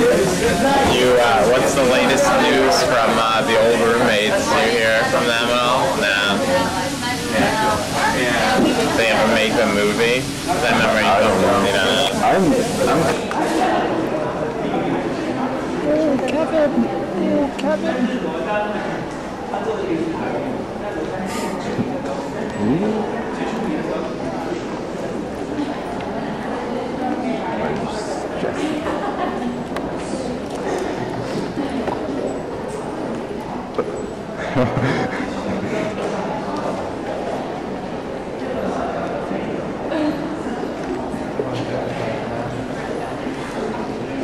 You, uh, what's the latest news from uh, the old roommates? You hear from them at all? No. Yeah. They ever make a movie? I remember you don't know. You don't know. Oh, Kevin. Oh, Kevin.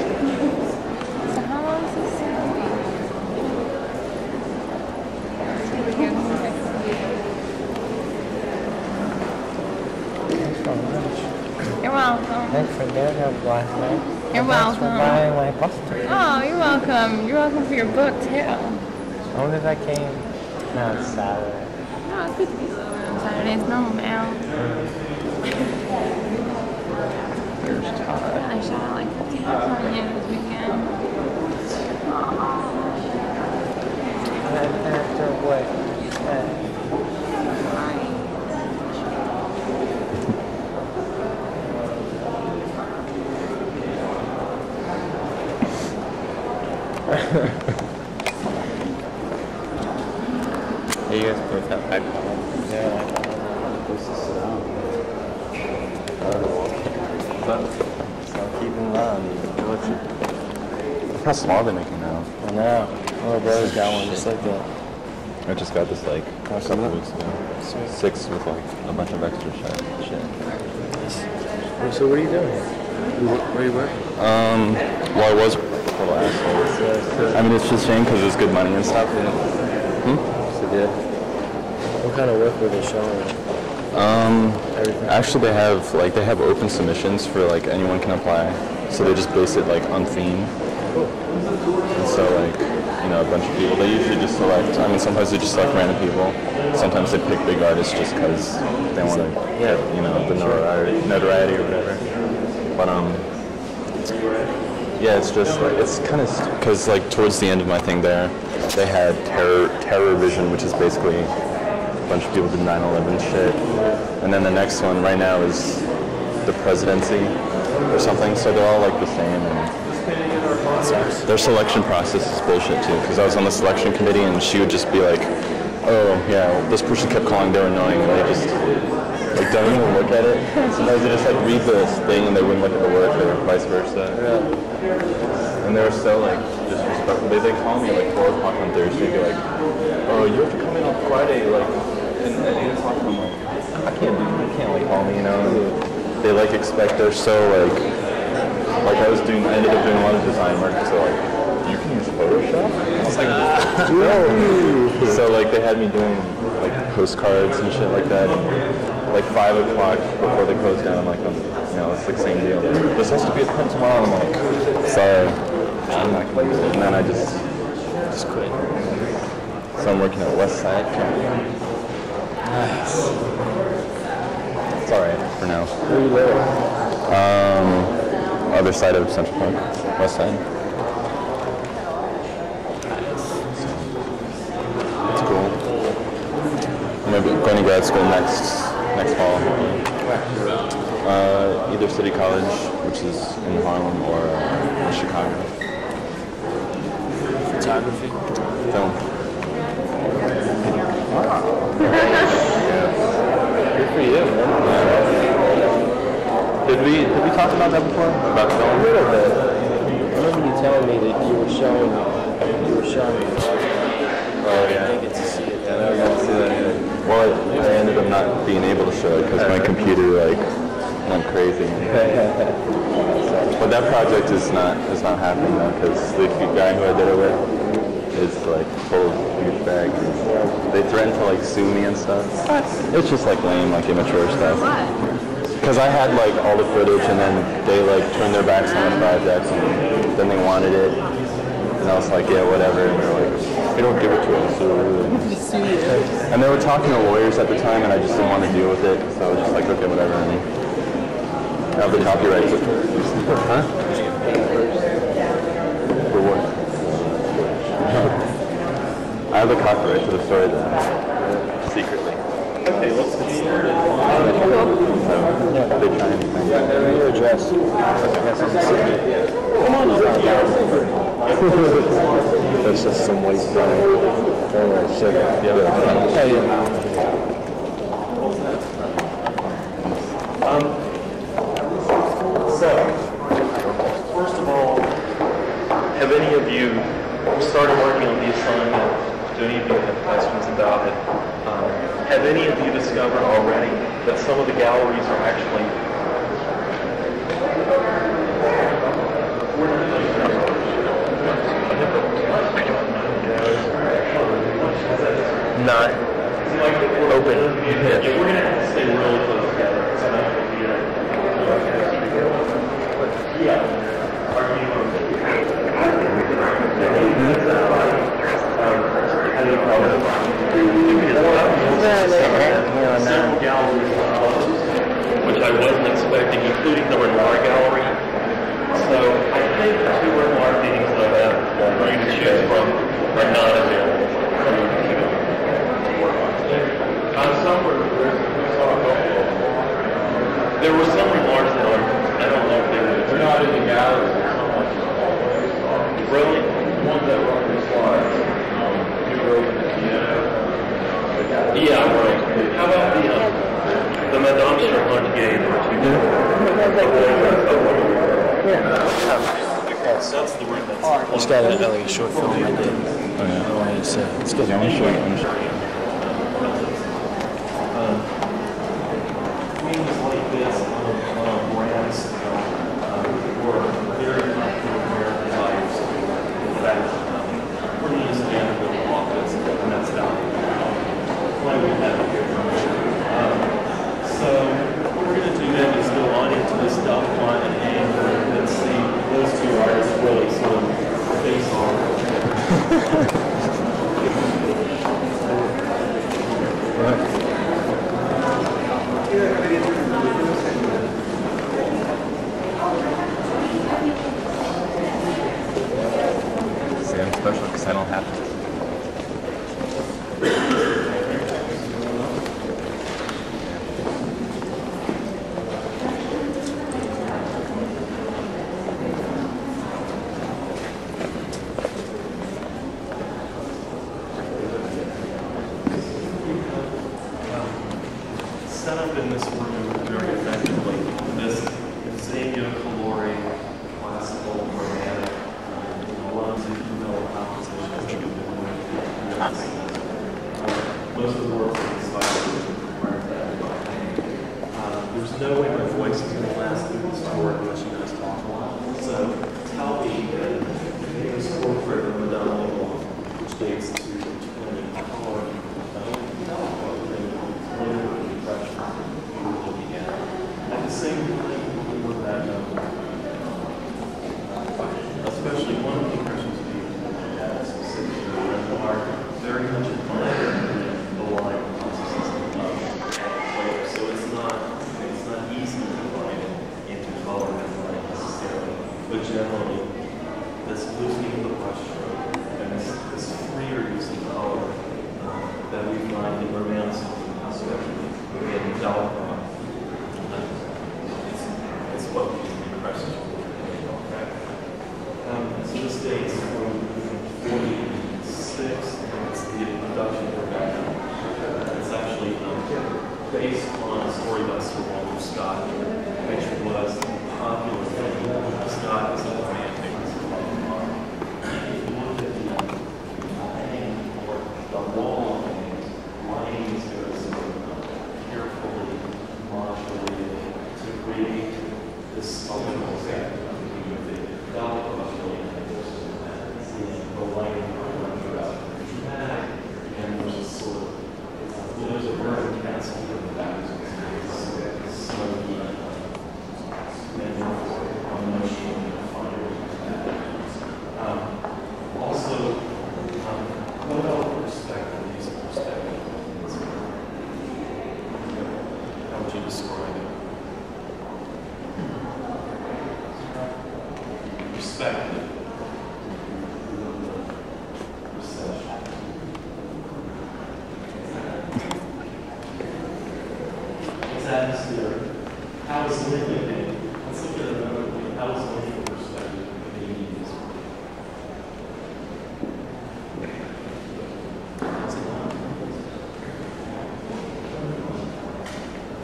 So how long is this Thanks for lunch. You're welcome. Thanks for dinner last night. You're And Thanks for welcome. buying my poster. Oh, you're welcome. You're welcome for your book too. As long as I came. No, it's Saturday. No, it's good to be lower on Saturdays. Normal now. There's Todd. I shot out like 50 hits on you this weekend. And after what? Uh, You guys both have iPhones. yeah. So keeping on. What's it? How small they making now? I know. My brother's got one just like that. I just got this like a couple weeks ago. Six with like a bunch of extra shit. shit. So what are you doing here? Where are you working? Um, well, I was little asshole. I mean, it's just a shame because it's good money and stuff. Hmm? So yeah. What kind of work were they showing? Um, Everything. actually, they have like they have open submissions for like anyone can apply. So they just base it like on theme. And so like you know a bunch of people. They usually just select. I mean, sometimes they just select random people. Sometimes they pick big artists just because they want to Yeah. get you know the notoriety, notoriety or whatever. But um, yeah, it's just like it's kind of because like towards the end of my thing there, they had terror terror vision, which is basically a bunch of people did 9/11 shit, and then the next one right now is the presidency or something. So they're all like the same. Their selection process is bullshit too. Because I was on the selection committee, and she would just be like, "Oh yeah, this person kept calling. They're annoying." And they just like don't even look at it. Sometimes they just like read this thing and they wouldn't look at the work, or vice versa. And they were so like disrespectful. They they call me like four o'clock on Thursday, be like, "Oh, you have to come in on Friday, like and at eight o'clock." I'm like, "I can't do. You can't like call me, you know." They like expect. They're so like like I was doing. I ended up doing a lot of design work, so like you can use Photoshop. I was like, no. So like they had me doing like postcards and shit like that. And, like five o'clock before they closed down, I'm like, um, you know, it's like same deal. This has to be a print tomorrow. I'm like, sorry, I'm not gonna use it. And then I just just quit. So I'm working at West Side. Nice. It's alright for now. Where you live? Um, other side of Central Park, West Side. It's cool. I'm gonna be going to grad school next next fall. Uh, either City College, which is in Harlem, or uh, in Chicago. Photography. Film. Good for you, man. Did we did we talk about that before? About A film? little bit. I remember you telling me that you were showing you were showing me. Oh yeah. I didn't get to see it. I never got to see that either. Well, I ended up not being able to show it because my computer like went crazy. But that project is not is not happening now because the guy who I did it with, is like full of douchebag. They threatened to like sue me and stuff. It's just like lame, like immature stuff. What? Because I had like all the footage and then they like turned their backs on the project and then they wanted it. And I was like, yeah, whatever. And they're like, they don't give it to us. So really. And they were talking to lawyers at the time and I just didn't want to deal with it. So I was just like, okay, whatever. And I have the copyright. Huh? For what? I have the copyright for the story then. Okay, let's get started. So they try anything. Your address. Come on That's just some white shit. Yeah. Hey, yeah. So, first of all, have any of you started working on the assignment? Do any of you have questions about it? Have any of you discovered already that some of the galleries are actually not open? Yeah, we're going to have to stay really close together. It's not going to be a yeah. Are Several galleries closed, which I wasn't expecting, including the Renoir Gallery. So I think the two Renoir paintings that I have for you to choose from are not available. for you to work on. Uh, some were, there were some Renoirs that are, I don't know if they were. They're not in the gallery. Really? Ones that were on the slides. You wrote the piano. Yeah, right. How about the, um, the Madame Charlotte Gay, there were two. That's the word that's. Just got a, like a short film I did. Oh, yeah. It's, uh, it's good. Yeah, let me show you.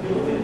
Amén.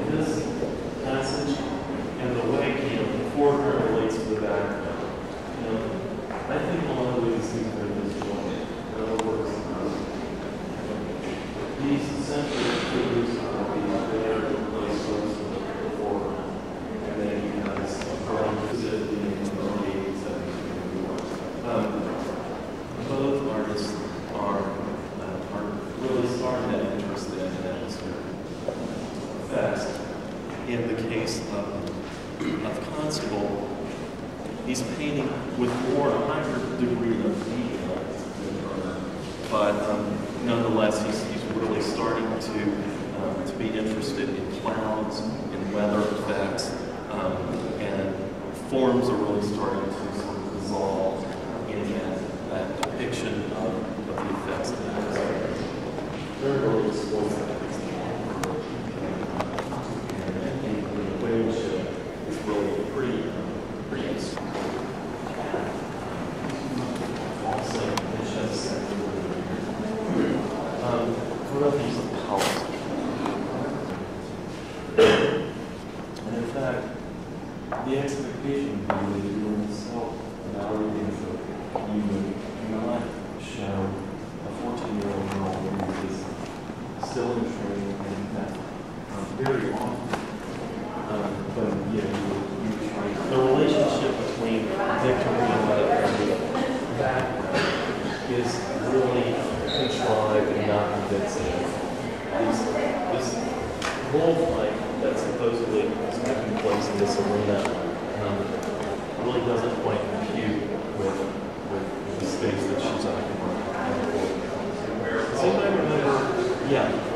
Um, really doesn't quite compute with, with, with the space that she's occupying. Does anybody remember? Yeah.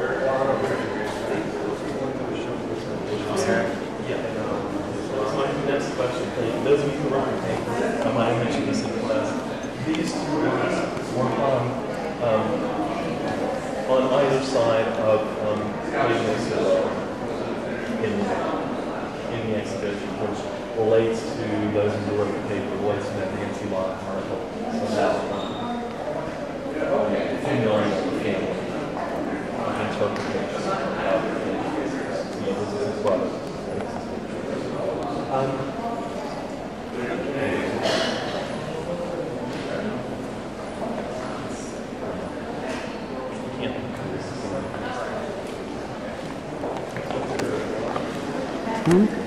Hmm?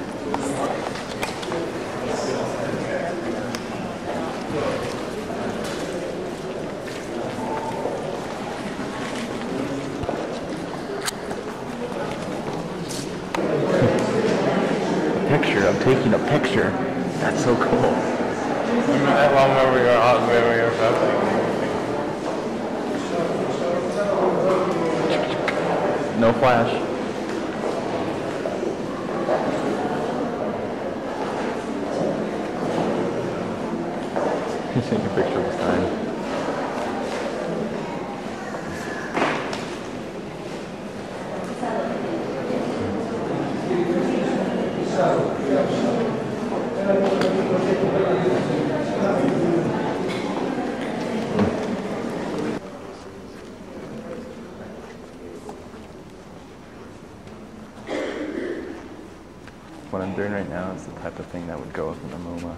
type of thing that would go up in the MoMA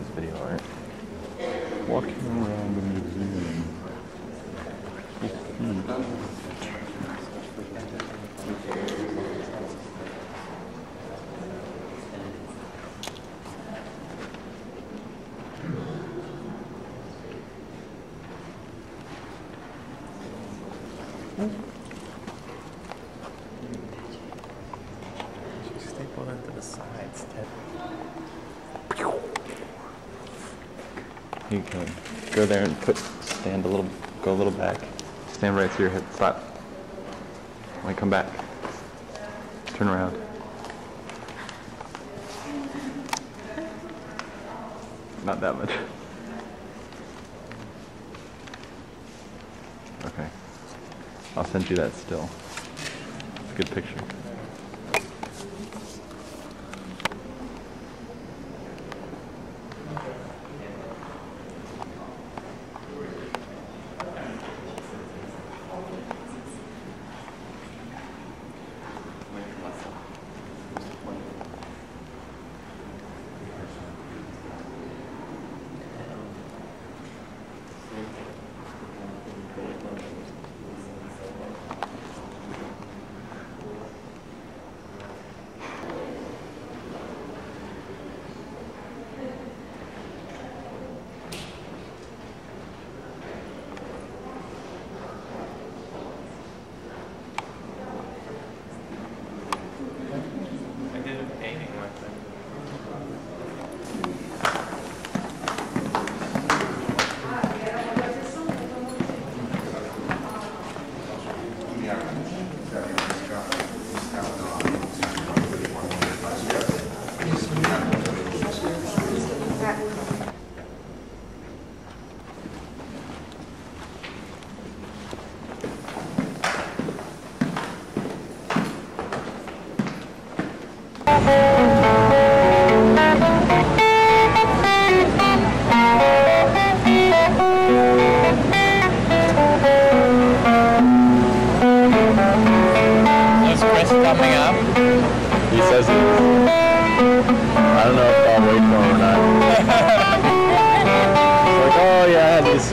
as video art. Walking around the museum. there and put stand a little, go a little back. Stand right through your hip flap. When I come back, turn around. Not that much. Okay. I'll send you that still. It's a good picture.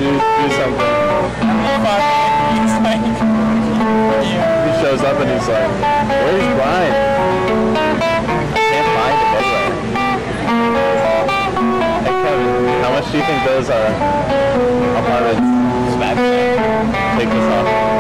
to do something. He shows up and he's like, where's Brian? Can't find anywhere. Hey Kevin, how much do you think those are apartments? smack there. Take this off.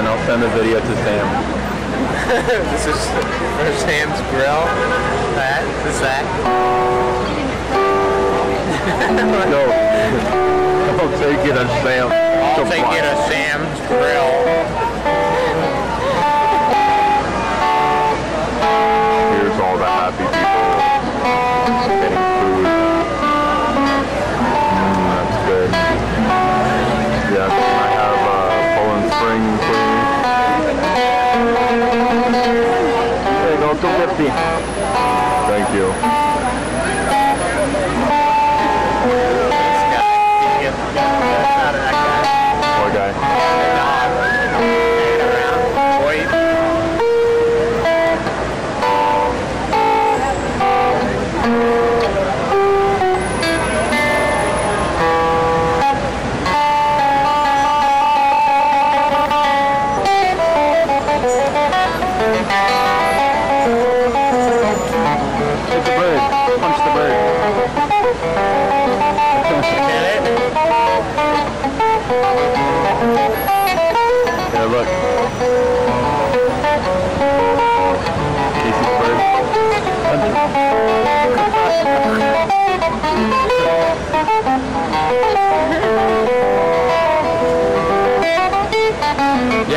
And I'll send the video to Sam. this is for Sam's Grill. That is that. Go. I'll take it to Sam. I'll take you to Sam's Grill.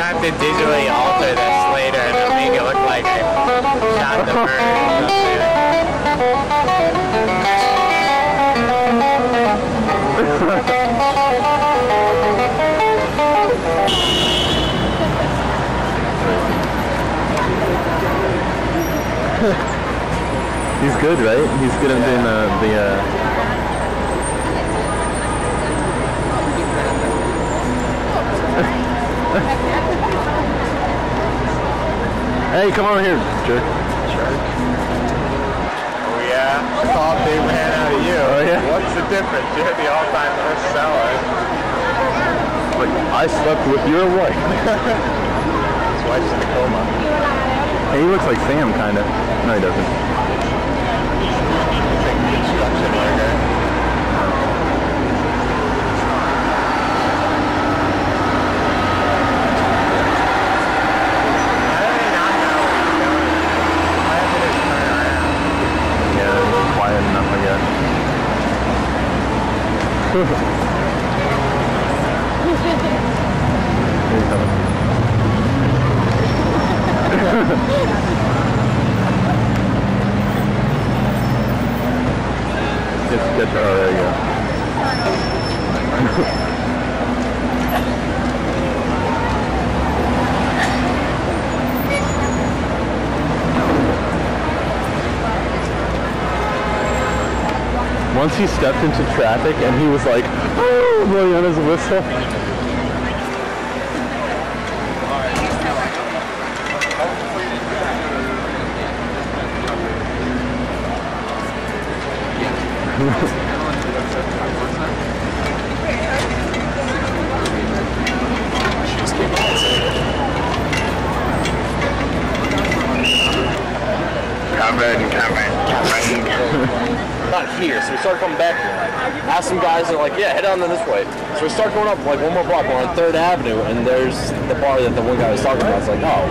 Have to digitally alter this later and make it look like I shot the bird. He's good, right? He's good at doing uh, the. Uh... hey, come over here, jerk. Jerk. Oh yeah? I thought they ran out of you. Oh, yeah? What's the difference? You're the all-time best seller. Like, I slept with your wife. His wife's in a coma. Hey, he looks like Sam, kind of. No, he doesn't. Big construction worker. How do they not know what he's doing? Why haven't they turned around? Yeah, it's Oh, quiet enough, I guess. He's coming. Get, get, oh, there you go. Once he stepped into traffic and he was like, oh, blowing on his whistle. Coming, coming, coming. Not here, so we start coming back here. Ask some guys, they're like, yeah, head on this way. So we start going up like one more block. We're on 3rd Avenue, and there's the bar that the one guy was talking about. It's like, oh,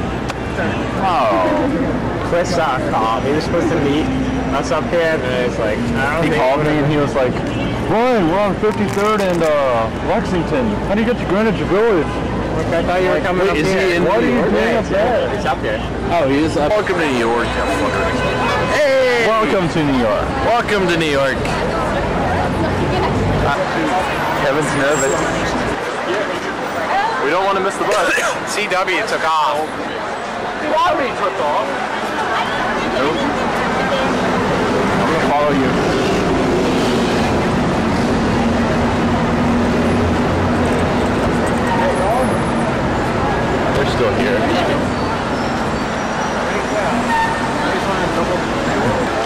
Oh. Chris.com. He was supposed to meet us up here, and then it's like, I don't He think called me and he was like, Brian, we're on 53rd and uh, Lexington. How do you get to Greenwich Village? Look, I thought you were coming up is he in What are New you York? doing up there? He's up here. oh, he is up. Welcome to New York. Hey! Welcome to New York. Welcome to New York. Uh, Kevin's nervous. We don't want to miss the bus. CW took off. Bobby took off. Nope. I'm gonna follow you. They're still here.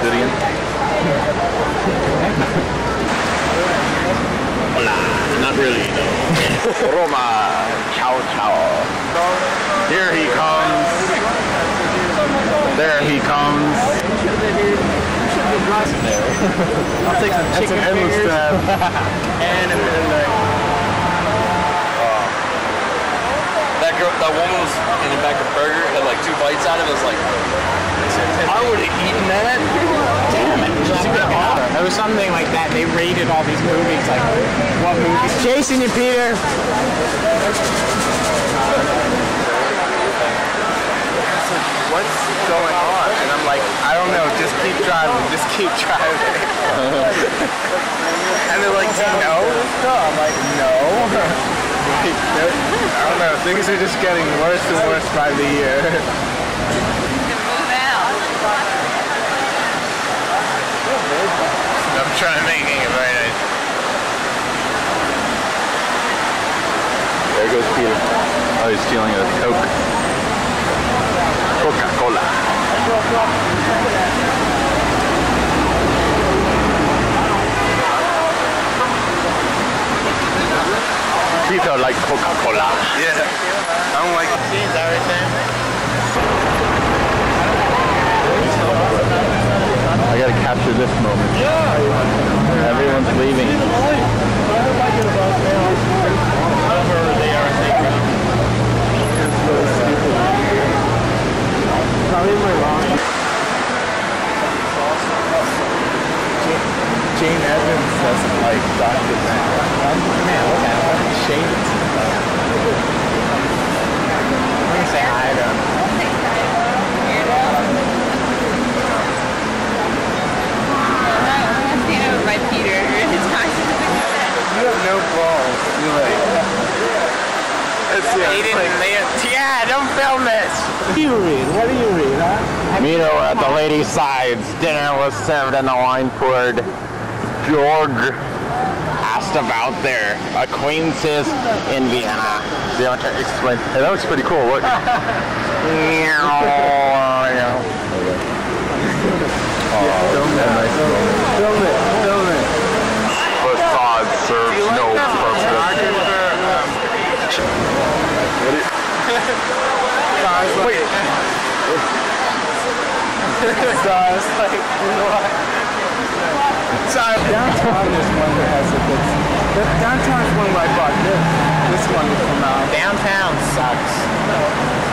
Gideon. Not really, though. Roma. Ciao, ciao. Here he comes. There he comes. I'll take some chicken fingers and a bit of like, That girl, that woman was in the back of burger, had like two bites out of it. I was like, I would have eaten that. damn it. It was something like that. They rated all these movies like what movies? Jason and Peter. What's going on? And I'm like, I don't know. Just keep driving. Just keep driving. and they're like, do you know? No. I'm like, no. Like. I don't know. Things are just getting worse and worse by the year. Move out. I'm trying to make it very nice. There goes Peter. Oh, he's stealing a Coke. Coca-Cola. Peter like Coca-Cola. Yeah. I'm like, is that what I gotta capture this moment. Yeah. Everyone's leaving. Jane Evans doesn't like Dr. Man, look at Shades. Let me say hi to him. by Peter. You have no balls. You like. It's, yeah, they didn't, they, yeah, don't film this. What do you read? What do you read, huh? Mito at the ladies' sides. Dinner was served and the wine poured. George about their acquaintances in Vienna. Do you want to explain? Hey, that looks pretty cool. Look. Film it, film it. Facade serves no purpose. Wait. so I was like, what? So downtown is one that has a good. The- Downtown one where I bought this. This one come out. Uh, Downtown sucks. You